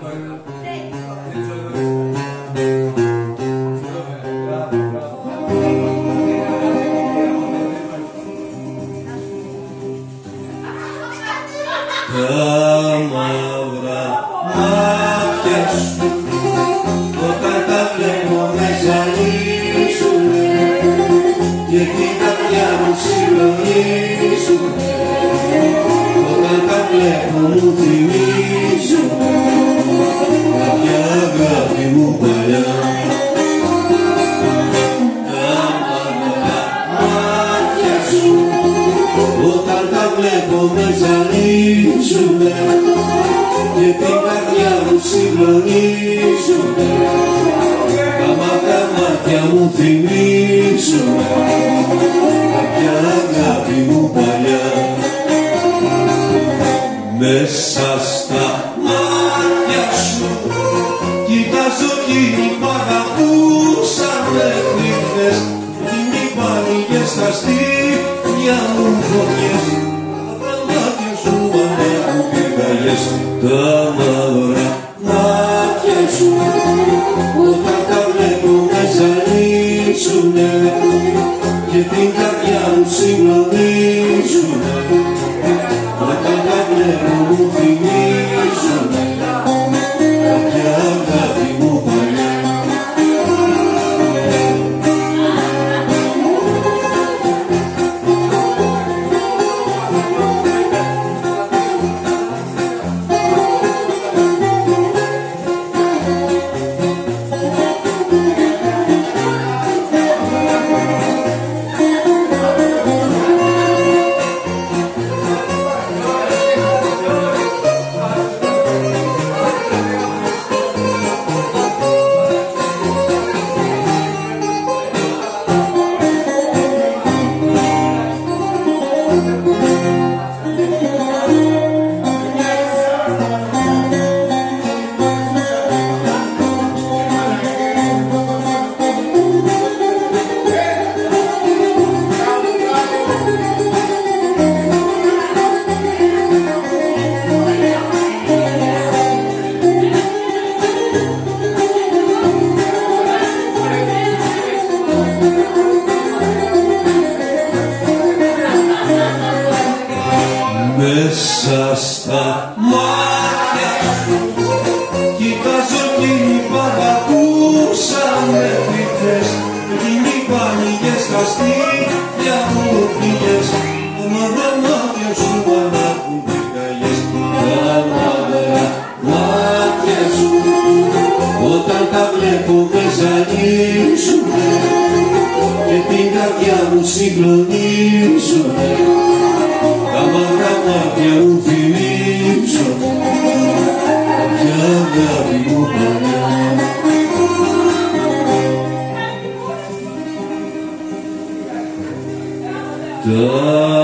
τα μαύρα μάτια σου όταν τα βλέπω με ζαλίζουνε και την καρδιά μου συλλογίζουνε όταν τα βλέπω μου θυμίζουνε κάποια αγάπη μου παλιά τα μαύρα μάτια σου όταν τα βλέπω με ζαλίζουνε και την καρδιά μου συγκλονίζουνε τα μάτια μάτια μου θυμίζουνε κάποια αγάπη μου παλιά μέσα στα εκείνοι που αγαπούσαν μέχρι χθες εκείνοι πανηγές στα στήθια μου φωτιές τα μάτια σου ανέχουν πυρκαγιές τα μαύρα μάτια σου όταν τα βλέπω με ζαλίζουνε και την καρδιά μου συγκλονίζουνε όταν τα βλέπω μου θυμίζουνε μέσα στα μάτια σου κοιτάζω εκείνοι που αγαπούσαν μέχρι χθες εκείνοι που άνοιγες στα στήθια μου πήγες τα μαύρα μάτια σου ανάκουν πυρκαγιές τα μαύρα μάτια σου. Όταν τα βλέπω με ζαλίζουνε. Και την καρδιά μου συγκλονίζουνε Dhamma